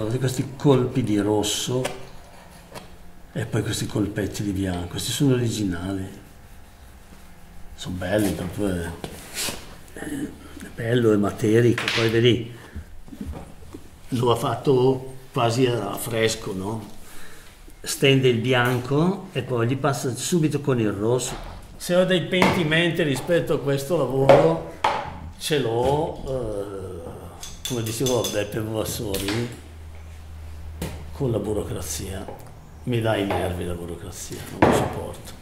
Guardate questi colpi di rosso e poi questi colpetti di bianco, questi sono originali. Sono belli, proprio è, è bello, è materico, poi vedi, lo ha fatto quasi a fresco, no? Stende il bianco e poi gli passa subito con il rosso. Se ho dei pentimenti rispetto a questo lavoro, ce l'ho, eh, come dicevo Beppe Vassori, con la burocrazia. Mi dà i nervi la burocrazia, non lo sopporto.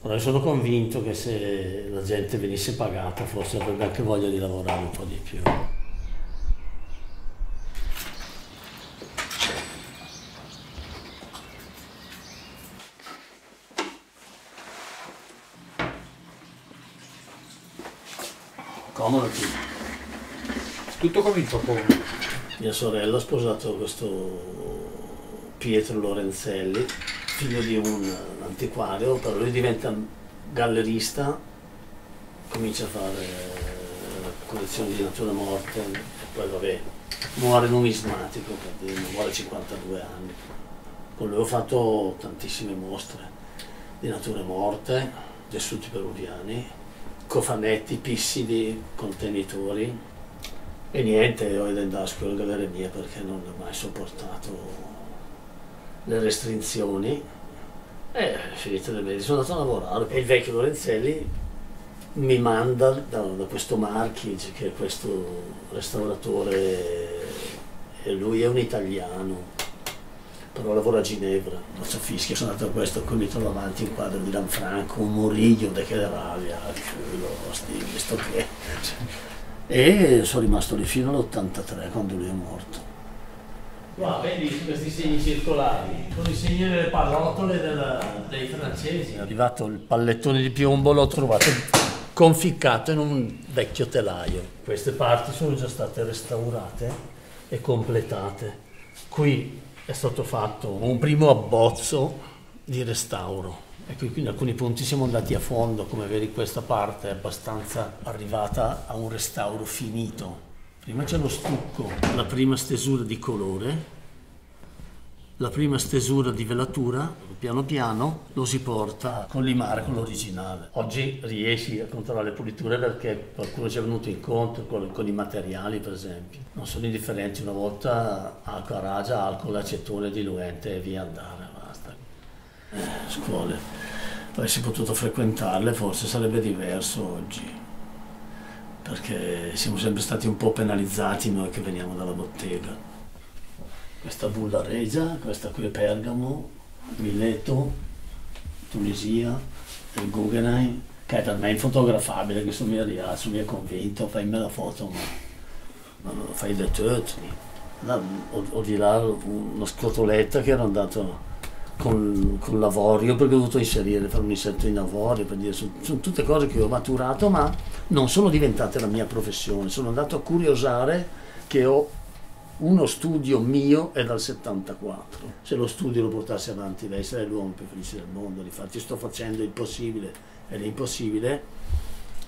Però sono convinto che se la gente venisse pagata forse avrebbe anche voglia di lavorare un po' di più. Comodo qui. Tutto comincia con Mia sorella ha sposato questo Pietro Lorenzelli, figlio di un antiquario, però lui diventa gallerista, comincia a fare collezioni di natura morte e poi vabbè, muore numismatico, perché muore a 52 anni. Con lui ho fatto tantissime mostre di nature morte, tessuti peruviani, cofanetti, pissidi, contenitori e niente, ho identificato la galleria perché non ho mai sopportato le restrizioni. E finite le medie sono andato a lavorare. E il vecchio Lorenzelli mi manda da, da questo Marchi che è questo restauratore e lui è un italiano. Però lavora a Ginevra, faccio fischio, sono andato a questo, qui mi trovo avanti un quadro di Lanfranco, un moriglio di che rabbia, culo, sti, sto che... E sono rimasto lì fino all'83 quando lui è morto. Qua vedi questi segni circolari, sono i segni delle pallottole della, dei francesi. È arrivato il pallettone di piombo, l'ho trovato conficcato in un vecchio telaio. Queste parti sono già state restaurate e completate. Qui è stato fatto un primo abbozzo di restauro. E qui in alcuni punti siamo andati a fondo, come vedi questa parte è abbastanza arrivata a un restauro finito. Prima c'è lo stucco, la prima stesura di colore, la prima stesura di velatura, piano piano lo si porta a collimare con l'originale. Oggi riesci a controllare le puliture perché qualcuno ci è venuto incontro con, con i materiali per esempio. Non sono indifferenti, una volta acqua ragia, alcol, acetone, diluente e via andare, scuole, avessi potuto frequentarle forse sarebbe diverso oggi. Perché siamo sempre stati un po' penalizzati noi che veniamo dalla bottega. Questa bulla regia, questa qui è Pergamo, Mileto, Tunisia, il Guggenheim, che me è infotografabile, che sono mia mi è convinto, fai la foto, ma, ma fai le tut. Ho, ho di là una scotoletta che era andato con, con l'avorio perché ho dovuto inserire, fare un inserto in avorio, per dire, sono, sono tutte cose che ho maturato ma non sono diventate la mia professione, sono andato a curiosare che ho uno studio mio è dal 74. Se lo studio lo portassi avanti lei sarei l'uomo più felice del mondo. Infatti sto facendo il possibile ed è impossibile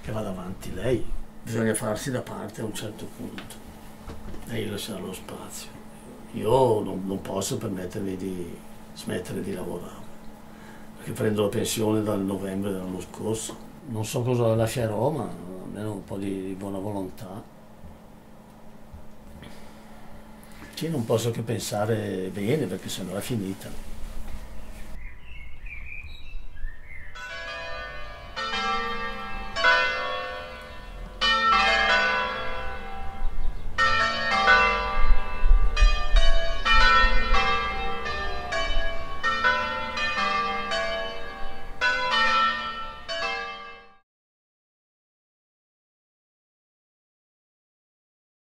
che vada avanti lei. Bisogna farsi da parte a un certo punto io lasciare lo spazio. Io non, non posso permettermi di smettere di lavorare perché prendo la pensione dal novembre dell'anno scorso. Non so cosa lascerò, ma almeno un po' di, buona volontà. Sì, non posso che pensare bene perché è finita.